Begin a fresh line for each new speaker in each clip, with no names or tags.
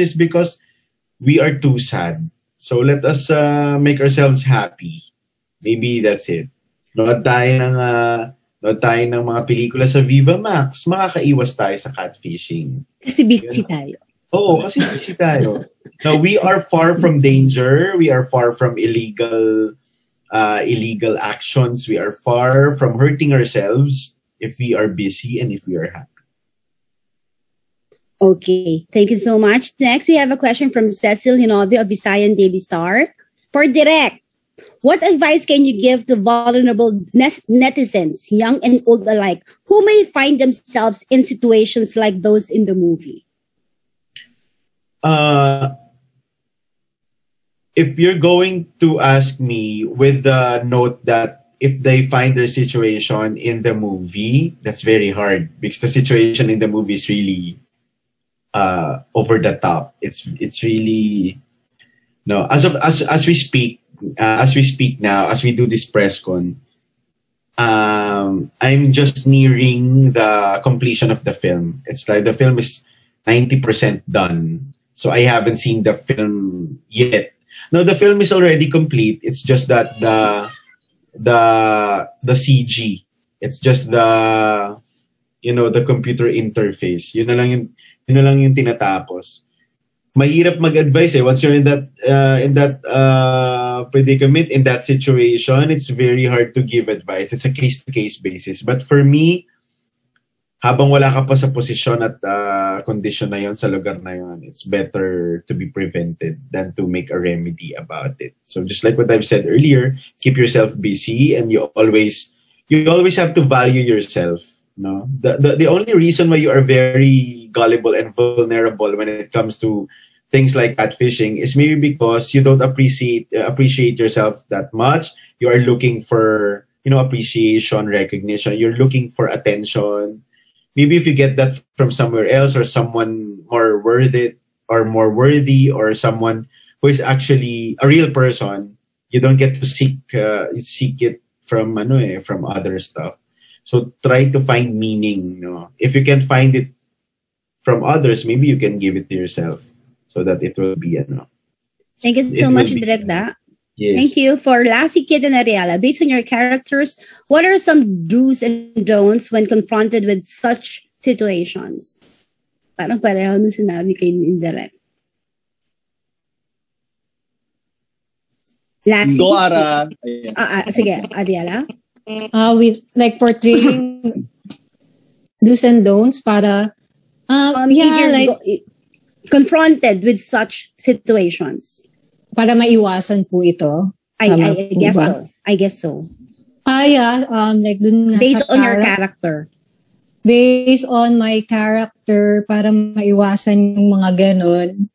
is because we are too sad. So let us uh, make ourselves happy. Maybe that's it. Nood tayo ng, uh, nood tayo ng mga pelikula sa Viva Max. Makakaiwas tayo sa catfishing.
Kasi busy tayo.
Oo, kasi busy tayo. Now, we are far from danger. We are far from illegal uh, illegal actions. We are far from hurting ourselves if we are busy and if we are happy.
Okay, thank you so much. Next, we have a question from Cecil Hinovio of Visayan Daily Star. For Direct, what advice can you give to vulnerable netizens, young and old alike, who may find themselves in situations like those in the movie?
Uh, if you're going to ask me with the note that if they find their situation in the movie, that's very hard because the situation in the movie is really uh, over the top. It's it's really no as of as as we speak uh, as we speak now as we do this press con. Um, I'm just nearing the completion of the film. It's like the film is 90% done. So I haven't seen the film yet. No, the film is already complete. It's just that the the the CG. It's just the you know the computer interface. Yun na lang yung yun na lang yung tinatapos. Mahirap mag-advise eh once you're in that uh, in that uh, predicament in that situation it's very hard to give advice it's a case to case basis but for me habang wala ka pa sa posisyon at uh, condition na yon sa lugar na yon, it's better to be prevented than to make a remedy about it. So just like what I've said earlier, keep yourself busy and you always you always have to value yourself. No, the, the the only reason why you are very gullible and vulnerable when it comes to things like catfishing is maybe because you don't appreciate uh, appreciate yourself that much. You are looking for you know appreciation, recognition. You're looking for attention maybe if you get that from somewhere else or someone more worthy or more worthy or someone who is actually a real person you don't get to seek uh, seek it from ano eh, from other stuff so try to find meaning no if you can't find it from others maybe you can give it to yourself so that it will be ano
thank you so much Direkta
Yes.
Thank you. For Lassie Kid and Ariela, based on your characters, what are some do's and don'ts when confronted with such situations? Parang pareho nung sinabi kay Indirect. Lassie?
Go, Ara.
Ah, ah, sige, Ariela.
Uh, with like portraying do's and don'ts para uh,
Um,
yeah, like
go- confronted with such situations.
para maiwasan po ito.
I, I, I guess
ba?
so. I guess so.
Ah, yeah, um, like dun
Based on your
chara-
character.
based on my character para maiwasan yung mga ganun.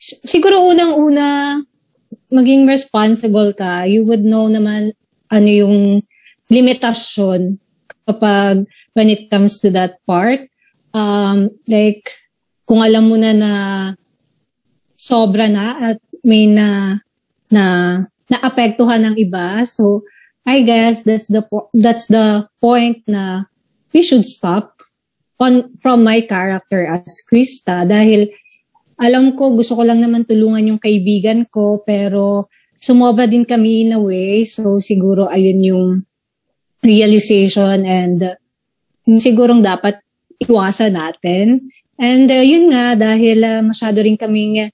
S- siguro unang-una, maging responsible ka. You would know naman ano yung limitasyon kapag when it comes to that part. Um, like, kung alam mo na na sobra na at may na na naapektuhan ng iba. So, I guess that's the po- that's the point na we should stop on from my character as Krista dahil alam ko gusto ko lang naman tulungan yung kaibigan ko pero sumobra din kami in a way so siguro ayun yung realization and uh, sigurong dapat iwasan natin and uh, yun nga dahil uh, masyado rin kaming uh,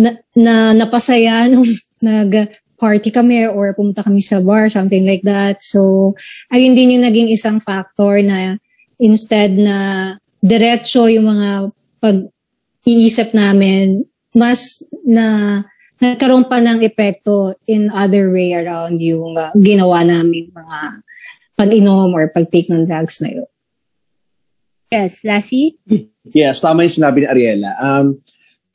na, na napasaya nung nag party kami or pumunta kami sa bar, something like that. So, ayun din yung naging isang factor na instead na diretso yung mga pag-iisip namin, mas na nagkaroon pa ng epekto in other way around yung uh, ginawa namin mga pag-inom or pag-take ng drugs na yun.
Yes, Lassie?
Yes, tama yung sinabi ni Ariela. Um,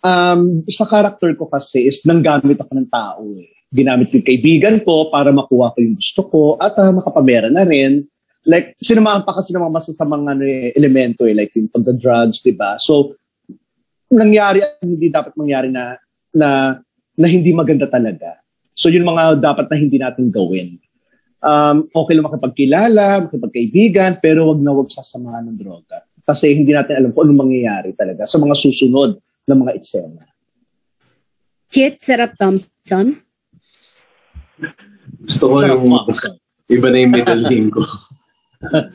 um, sa character ko kasi is nanggamit ako ng tao eh. Ginamit ko yung kaibigan ko para makuha ko yung gusto ko at uh, makapamera na rin. Like, sinamahan pa kasi ng mga masasamang ano, eh, elemento eh, like yung pagda-drugs, di ba? So, nangyari ang hindi dapat mangyari na, na, na hindi maganda talaga. So, yun mga dapat na hindi natin gawin. Um, okay lang makipagkilala, makipagkaibigan, pero wag na wag sasamahan ng droga. Kasi hindi natin alam kung anong mangyayari talaga sa mga susunod ng mga eksena.
Kit Sarap Thompson.
Gusto ko
Sarap
yung
Thompson.
iba na yung middle name ko.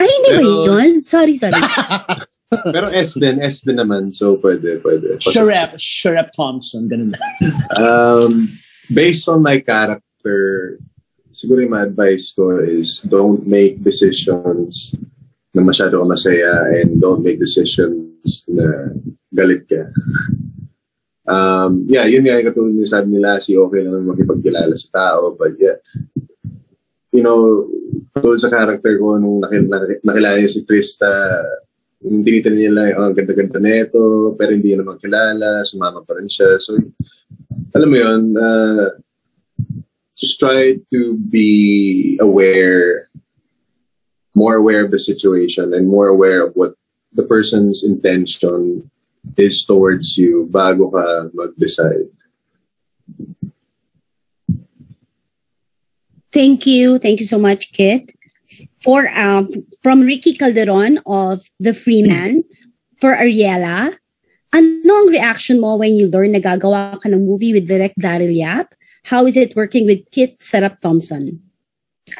Ay, hindi ba yun? Sorry, sorry.
Pero S din, S din naman. So, pwede, pwede.
Sharep, Sharep Thompson, ganun na.
Um, based on my character, siguro yung advice ko is don't make decisions na masyado ka masaya and don't make decisions na galit ka. Um, yeah, yun nga yung katulad yung sabi nila, si okay lang makipagkilala sa tao, but yeah, you know, tungkol sa character ko, nung nakil- nakil- nakilala niya si Krista, tinitin nila, oh, ang ganda-ganda nito, pero hindi niya naman kilala, sumama pa rin siya. So, alam mo yun, uh, just try to be aware, more aware of the situation and more aware of what the person's intention is towards you bago ka mag-decide.
Thank you. Thank you so much, Kit. For um, from Ricky Calderon of The Freeman, for Ariela, ano reaction mo when you learn na gagawa ka ng movie with Direct Daryl Yap? How is it working with Kit Sarap Thompson?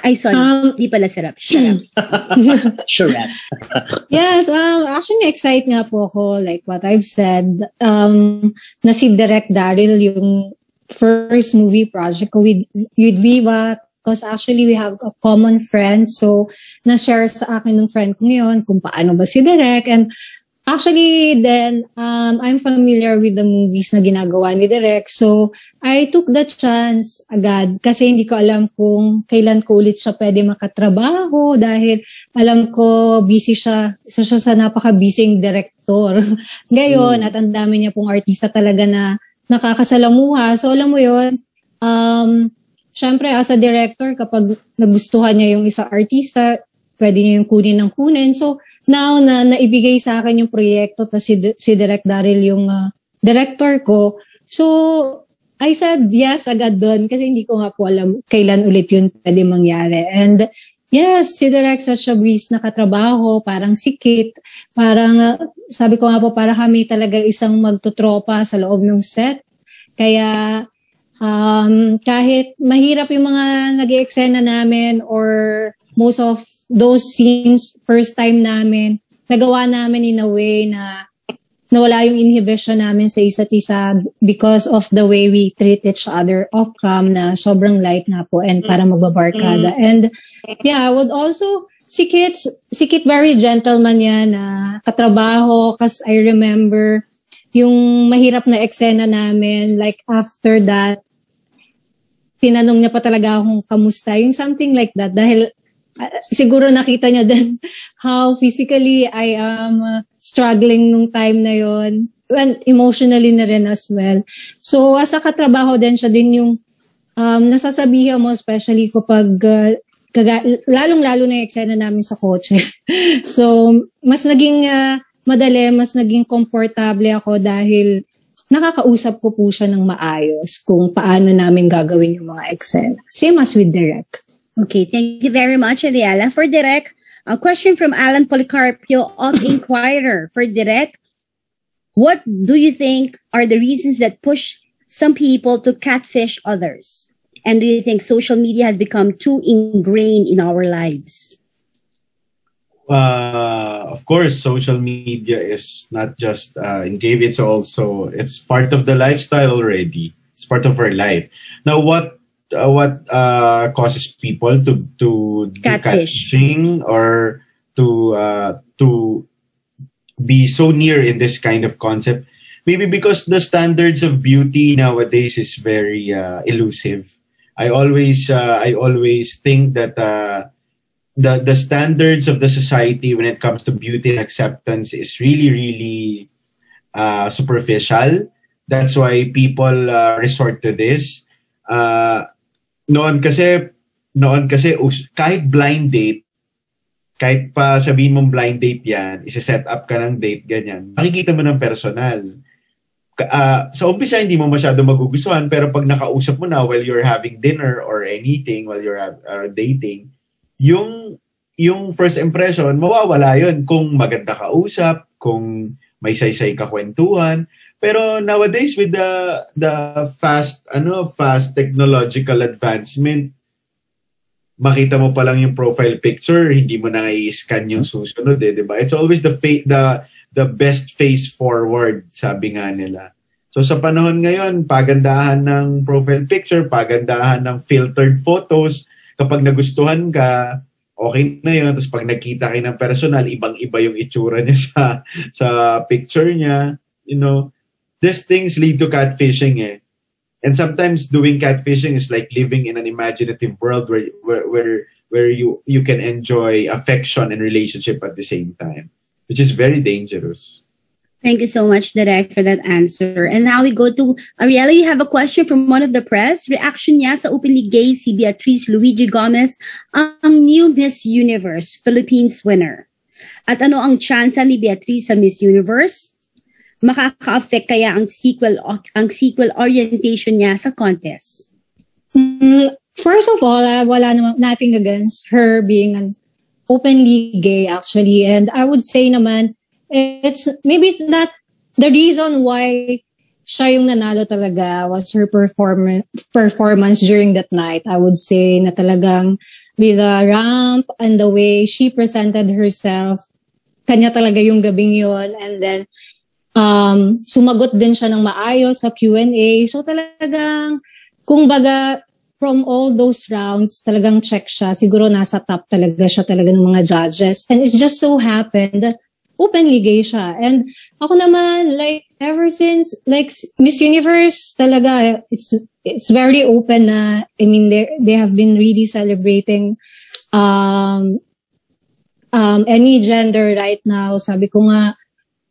Ay, sorry.
Um,
Di pala Sarap. Sarap.
Sharep.
Yes, um, actually, excited nga po ako, like what I've said, um, na si Direct Daryl yung first movie project ko with, with Viva, because actually we have a common friend, so na-share sa akin ng friend ko ngayon kung paano ba si Direct, and actually, then, um, I'm familiar with the movies na ginagawa ni Direct, so I took the chance agad kasi hindi ko alam kung kailan ko ulit siya pwede makatrabaho dahil alam ko busy siya, isa siya sa napaka-busy director. Ngayon, at ang dami niya pong artista talaga na nakakasalamuha. So alam mo yon um, syempre as a director, kapag nagustuhan niya yung isang artista, pwede niya yung kunin ng kunin. So now na naibigay sa akin yung proyekto, tapos si, si Direct Daryl yung ah, director ko, so I said yes agad doon kasi hindi ko nga po alam kailan ulit yun pwede mangyari. And yes, si Direk sa Showbiz nakatrabaho, parang sikit, parang uh, sabi ko nga po para kami talaga isang magtutropa sa loob ng set. Kaya um, kahit mahirap yung mga nag eksena namin or most of those scenes first time namin, nagawa namin in a way na nawala yung inhibition namin sa isa't isa because of the way we treat each other. Off cam na sobrang light nga po and para magbabarkada. And yeah, I would also, si Kit, si Kit very gentleman yan na katrabaho kasi I remember yung mahirap na eksena namin like after that tinanong niya pa talaga akong kamusta? Yung something like that. Dahil uh, siguro nakita niya din how physically I am uh, struggling nung time na yon and emotionally na rin as well. So, as a katrabaho din siya din yung um, nasasabihan mo, especially kapag uh, kaga- lalong-lalo na yung eksena namin sa kotse. so, mas naging uh, madali, mas naging komportable ako dahil nakakausap ko po siya ng maayos kung paano namin gagawin yung mga eksena. Same as with Direct.
Okay, thank you very much, Ariela. For Direct, a question from Alan Policarpio of Inquirer. For Direct, what do you think are the reasons that push some people to catfish others? And do you think social media has become too ingrained in our lives?
uh, of course, social media is not just uh, engraved; it's also it's part of the lifestyle already. It's part of our life. Now, what uh, what uh, causes people to to
Catfish.
catfishing or to uh, to be so near in this kind of concept? Maybe because the standards of beauty nowadays is very uh, elusive. I always uh, I always think that. Uh, the the standards of the society when it comes to beauty and acceptance is really really uh, superficial. That's why people uh, resort to this. Uh, noon kasi noon kasi kahit blind date kahit pa sabihin mong blind date yan, isa-set up ka ng date, ganyan, makikita mo ng personal. Ah, sa umpisa, hindi mo masyado magugustuhan, pero pag nakausap mo na while you're having dinner or anything, while you're ha- uh, dating, yung yung first impression, mawawala yun kung maganda ka usap, kung may saysay ka kwentuhan. Pero nowadays with the the fast ano fast technological advancement makita mo pa lang yung profile picture, hindi mo na i-scan yung susunod eh, 'di ba? It's always the fa- the the best face forward, sabi nga nila. So sa panahon ngayon, pagandahan ng profile picture, pagandahan ng filtered photos, kapag nagustuhan ka, okay na yun. Tapos pag nakita kayo ng personal, ibang-iba yung itsura niya sa, sa picture niya. You know, these things lead to catfishing eh. And sometimes doing catfishing is like living in an imaginative world where where where, where you you can enjoy affection and relationship at the same time, which is very dangerous.
Thank you so much, Derek, for that answer. And now we go to Ariella. You have a question from one of the press. Reaction niya sa openly gay si Beatrice Luigi Gomez, ang new Miss Universe Philippines winner. At ano ang tsansa ni Beatrice sa Miss Universe? Makaka-affect kaya ang sequel ang sequel orientation niya sa contest?
Mm, first of all, uh, wala naman nothing against her being an openly gay actually. And I would say naman, it's maybe it's not the reason why siya yung nanalo talaga was her performance performance during that night. I would say na talagang with the ramp and the way she presented herself, kanya talaga yung gabing yon and then um, sumagot din siya ng maayos sa Q&A. So talagang, kung baga, from all those rounds, talagang check siya. Siguro nasa top talaga siya talaga ng mga judges. And it's just so happened that openly gay siya. And ako naman, like, ever since, like, Miss Universe, talaga, it's, it's very open na, I mean, they, they have been really celebrating, um, um, any gender right now. Sabi ko nga,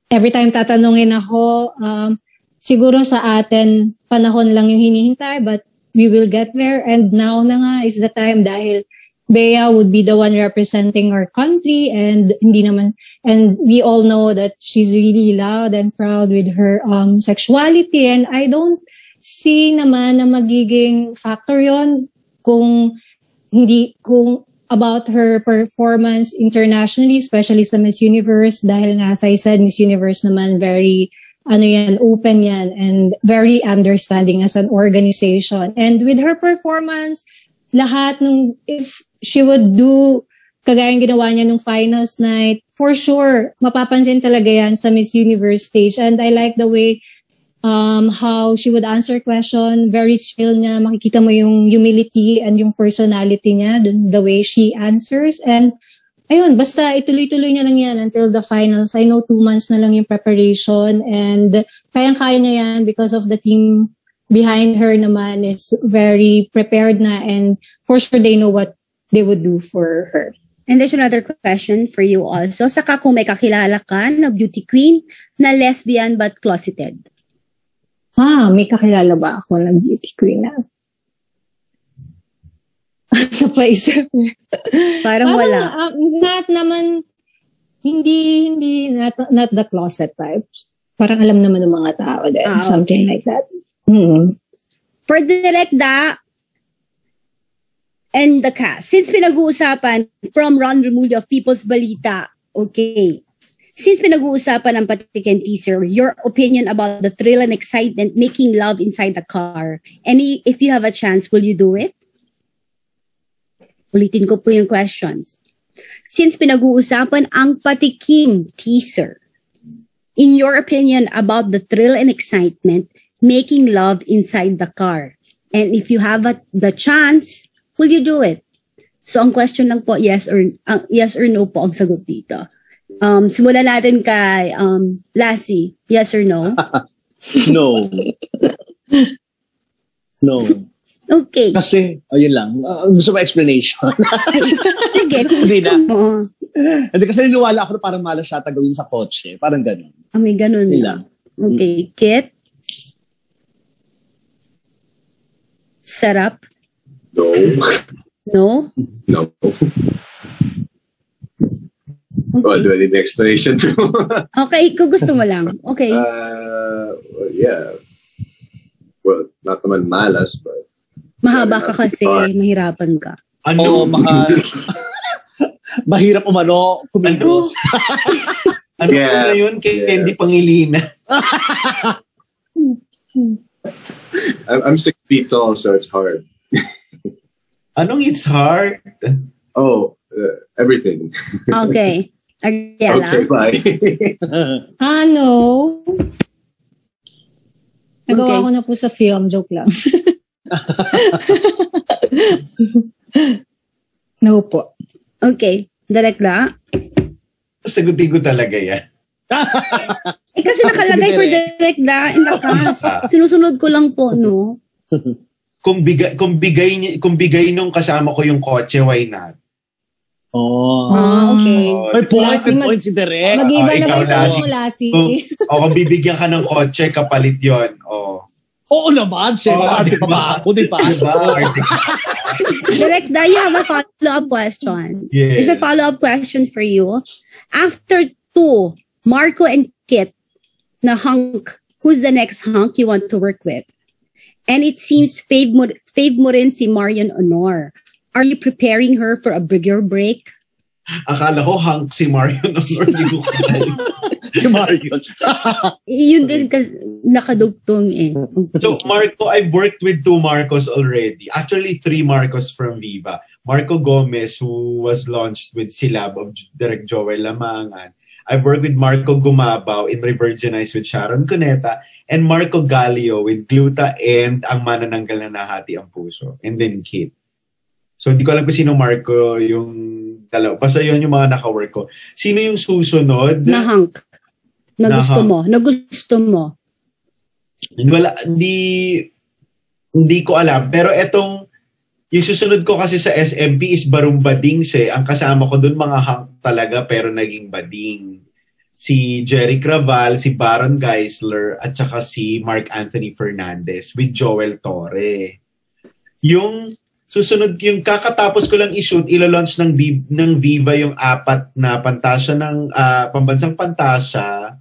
every time tatanungin ako, um, siguro sa atin, panahon lang yung hinihintay, but we will get there. And now na nga is the time dahil Bea would be the one representing our country and hindi naman and we all know that she's really loud and proud with her um sexuality and I don't see naman na magiging factor yon kung hindi kung about her performance internationally especially sa Miss Universe dahil nga as I said Miss Universe naman very ano yan open yan and very understanding as an organization and with her performance lahat nung if she would do kagaya ng ginawa niya nung finals night, for sure, mapapansin talaga yan sa Miss Universe stage. And I like the way um, how she would answer question, very chill niya, makikita mo yung humility and yung personality niya, the way she answers. And ayun, basta ituloy-tuloy niya lang yan until the finals. I know two months na lang yung preparation and kayang-kaya niya yan because of the team behind her naman is very prepared na and for sure they know what they would do for her.
And there's another question for you also. Saka kung may kakilala ka na beauty queen na lesbian but closeted.
Ah, may kakilala ba ako na beauty queen na? Napaisip.
Parang wala.
Uh, not naman, hindi, hindi, not, not the closet type. Parang alam naman ng mga tao din.
Ah, okay.
Something like that. Hmm.
For direct da and the cast, since pinag-uusapan from Ron Remulio of People's Balita, okay, since pinag-uusapan ng patikin teaser, your opinion about the thrill and excitement making love inside the car, any, if you have a chance, will you do it? Ulitin ko po yung questions. Since pinag-uusapan ang patikim teaser, in your opinion about the thrill and excitement making love inside the car, and if you have a, the chance, will you do it? So ang question lang po, yes or uh, yes or no po ang sagot dito. Um, simulan natin kay um, Lassie, yes or no?
No. no.
Okay.
Kasi, ayun lang. Uh, gusto mo explanation?
Sige, kung
Hindi
gusto
na.
mo.
Hindi kasi niniwala ako na parang malas siya gawin sa kotse. Parang ganun.
Ah, may ganun.
Yun lang.
Okay. Kit? Sarap?
No.
No?
No. Oh,
Okay.
do I need an explanation?
Okay, kung gusto mo lang. Okay.
uh, well, yeah. Well, not naman malas, but
Mahaba ka kasi, mahirapan ka.
Ano?
maka... mahirap umano kumilos.
Ano
Yeah.
na yun? Kay
Yeah.
Candy Pangilinan.
I'm, I'm six feet tall, so it's hard.
Anong it's hard?
Oh, uh, everything.
Okay. Ariela.
Okay, bye.
Ano? Nagawa
Okay.
ko na po sa film. Joke lang. no po.
Okay. Direct na.
Sagutin ko talaga yan.
Eh kasi nakalagay for direct na in the cast. Sinusunod ko lang po, no?
Kung bigay, kung bigay, kung bigay nung kasama ko yung kotse, why not?
Oh.
Ah, okay.
Oh,
May point,
Lassie,
may
mag-
point si Direk.
Mag-iba
oh,
na ba yung sagot mo, Lassie?
O kung bibigyan ka ng kotse, kapalit yon Oh.
Oo naman, syempre.
Diba?
pa ba ako, di ba?
Diba?
Direct na, you have a follow-up question.
Yes.
There's a follow-up question for you. After two, Marco and Kit, na hunk, who's the next hunk you want to work with? And it seems fave mo, fave mo rin si Marion Honor. Are you preparing her for a bigger break?
Akala ko hunk si Mario Honor. Hindi ko kilala.
si Marion.
Yun din kasi nakadugtong eh.
So, Marco, I've worked with two Marcos already. Actually, three Marcos from Viva. Marco Gomez, who was launched with Silab of Direct Joel Lamangan. I've worked with Marco Gumabaw in Revirginize with Sharon Cuneta and Marco Gallio with Gluta and Ang Manananggal na Nahati ang Puso. And then Kate. So, hindi ko alam kung sino Marco yung dalawa. Basta yun yung mga naka-work ko. Sino yung susunod?
Na hunk. Na
Na
gusto
hunk.
mo. Na gusto mo.
Wala, hindi, hindi ko alam. Pero etong, yung susunod ko kasi sa SMP is Barong Badings eh. Ang kasama ko dun mga hunk talaga pero naging bading. Si Jerry Craval, si Baron Geisler, at saka si Mark Anthony Fernandez with Joel Torre. Yung susunod, yung kakatapos ko lang i-shoot, ilo-launch ng, Vi- ng Viva yung apat na pantasya ng ah, pambansang pantasya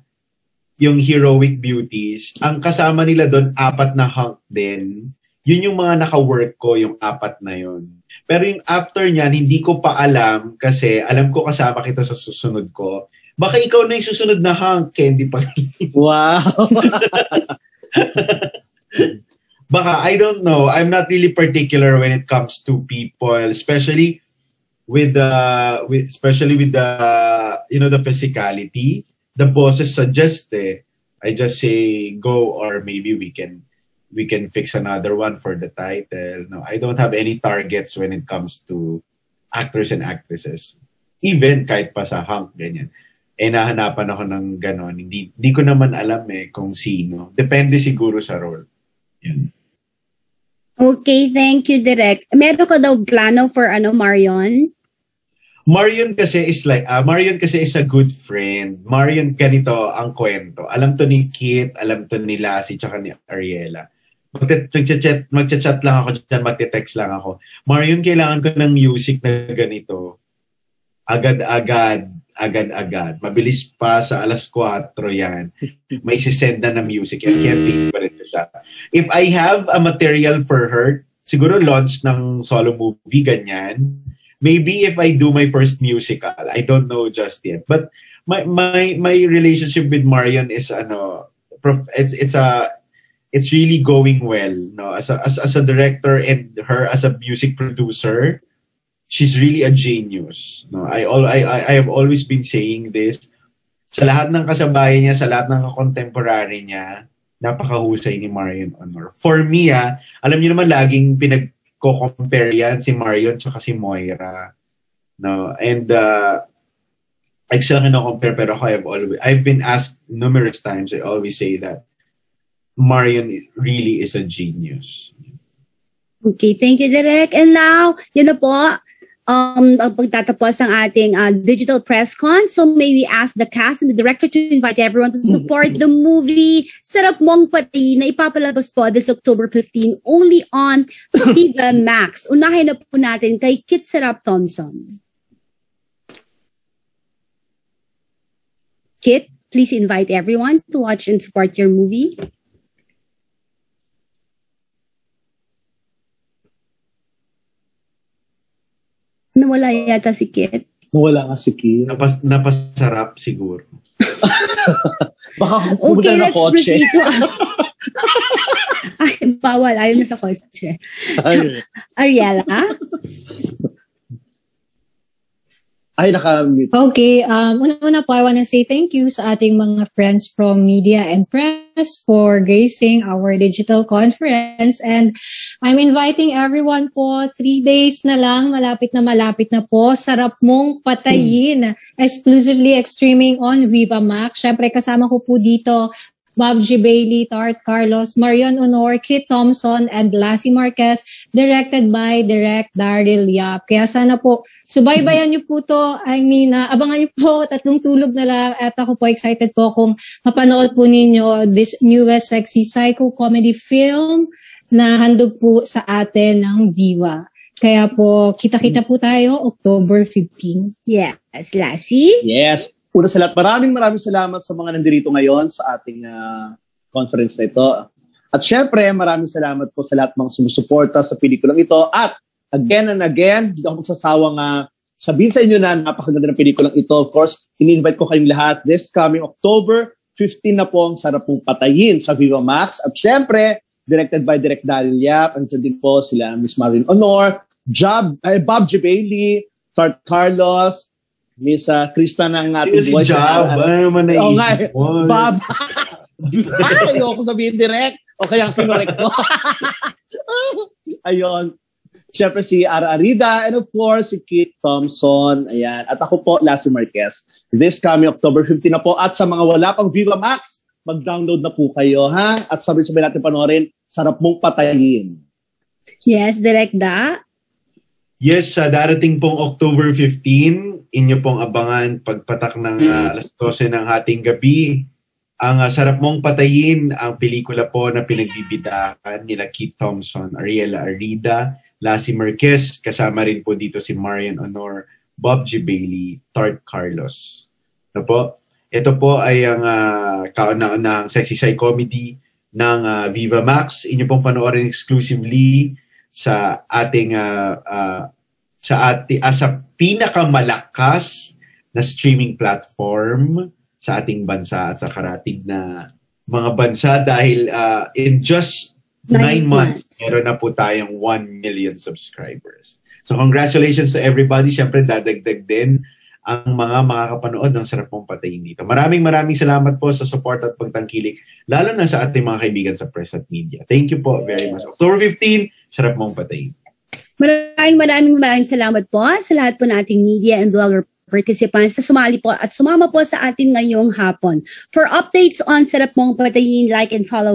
yung Heroic Beauties, ang kasama nila doon, apat na hunk din. Yun yung mga naka-work ko, yung apat na yun. Pero yung after niyan, hindi ko pa alam kasi alam ko kasama kita sa susunod ko. Baka ikaw na yung susunod na hunk, Candy pa.
Wow.
Baka, I don't know. I'm not really particular when it comes to people, especially with the, with, especially with the, you know, the physicality. The bosses suggest eh. I just say go or maybe we can we can fix another one for the title. No, I don't have any targets when it comes to actors and actresses. Even kahit pa sa hunk, ganyan. Eh, nahanapan ako ng ganon. Hindi, hindi ko naman alam eh kung sino. Depende siguro sa role. Yan.
Okay, thank you, Direk. Meron ka daw plano for ano, Marion?
Marion kasi is like, ah Marion kasi is a good friend. Marion, ganito ang kwento. Alam to ni Kit, alam to ni Lassie, tsaka ni Ariela. Magte- Magchat, lang ako dyan, magte-text lang ako. Marion, kailangan ko ng music na ganito. Agad-agad, agad-agad. Mabilis pa sa alas 4 yan. May sisend na na music yan. Kaya favorite ko siya. If I have a material for her, siguro launch ng solo movie, ganyan maybe if I do my first musical, I don't know just yet. But my my my relationship with Marion is ano, it's it's a it's really going well. No, as a as, as a director and her as a music producer, she's really a genius. No, I all I I, I have always been saying this. Sa lahat ng kasabayan niya, sa lahat ng contemporary niya, napakahusay ni Marion Honor. For me, ah, alam niyo naman laging pinag ko-compare yan si Marion tsaka si Moira. No, and uh, like sila compare pero ako I've always I've been asked numerous times. I always say that Marion really is a genius.
Okay, thank you, Direk. And now, yun na po, um, pagtatapos ng ating uh, digital press con. So may we ask the cast and the director to invite everyone to support the movie Sarap Mong Pati na ipapalabas po this October 15 only on Viva Max. Unahin na po natin kay Kit Sarap Thompson. Kit, please invite everyone to watch and support your movie. Nawala yata si Kit.
Nawala nga si Kim.
Napas, napasarap siguro.
Baka
Okay,
pumunta na
let's
kotse.
proceed to bawal. Ayaw na sa kotse.
Ay,
Ariela?
Ay naka-mute.
Okay, um, una-una po, I want to say thank you sa ating mga friends from media and press for gracing our digital conference. And I'm inviting everyone po, three days na lang, malapit na malapit na po, sarap mong patayin, exclusively streaming on Viva Max. Siyempre, kasama ko po dito Bob G. Bailey, Tart Carlos, Marion Honor, Kit Thompson, and Lassie Marquez, directed by Direct Daryl Yap. Kaya sana po, subaybayan niyo po to. I mean, uh, abangan niyo po, tatlong tulog na lang. At ako po excited po kung mapanood po ninyo this newest sexy psycho comedy film na handog po sa atin ng Viva. Kaya po, kita-kita po tayo October 15.
Yes, Lassie?
Yes. Una sa lahat, maraming maraming salamat sa mga nandirito ngayon sa ating ah, conference na ito. At syempre, maraming salamat po sa lahat mga sumusuporta sa pelikulang ito. At again and again, hindi ako magsasawang uh, sabihin sa inyo na napakaganda ng pelikulang ito. Of course, ini-invite ko kayong lahat this coming October 15 na po ang sarap pong patayin sa Viva Max. At syempre, directed by Direk Daryl Yap. Andiyan din po sila Miss Marin Honor, Job, eh, Bob G. Bailey, Tart Carlos, Miss uh, Krista ng
Sino
ating
si
voice.
Job? Ano naman
Oo nga eh. Bob. Ay, ayoko sabihin direct. O kaya kinorek ko. Ayun. Siyempre si Ara Arida and of course si Kit Thompson. Ayan. At ako po, Lassie Marquez. This coming October 15 na po. At sa mga wala pang Viva Max, mag-download na po kayo, ha? At sabi-sabi natin panoorin, sarap mong patayin.
Yes, Direct Da?
Yes, sa darating pong October 15, inyo pong abangan pagpatak ng ah, alas 12 ng hating gabi. Ang ah, sarap mong patayin ang pelikula po na pinagbibidahan nila Keith Thompson, Ariela Arida, Lassie Marquez, kasama rin po dito si Marian Honor, Bob G. Bailey, Tart Carlos. Ano po? Ito po ay ang uh, kauna-unahang sexy side comedy ng ah, Viva Max. Inyo pong panoorin exclusively sa ating ah, ah, sa ating ah, sa pinakamalakas na streaming platform sa ating bansa at sa karatig na mga bansa dahil ah, in just nine,
Nine
months,
months.
meron na po tayong 1 million subscribers. So congratulations to everybody. Siyempre dadagdag din ang mga makakapanood ng Sarap Mong Patayin dito. Maraming maraming salamat po sa support at pagtangkilik, lalo na sa ating mga kaibigan sa press at media. Thank you po very much. October 15, Sarap Mong Patayin.
Maraming maraming maraming salamat po sa lahat po nating media and blogger participants na sumali po at sumama po sa atin ngayong hapon. For updates on Sarap Mong Patayin, like and follow